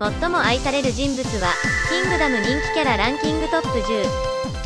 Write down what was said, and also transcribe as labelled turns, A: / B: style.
A: 最も愛される人物はキングダム人気キャラランキングトップ10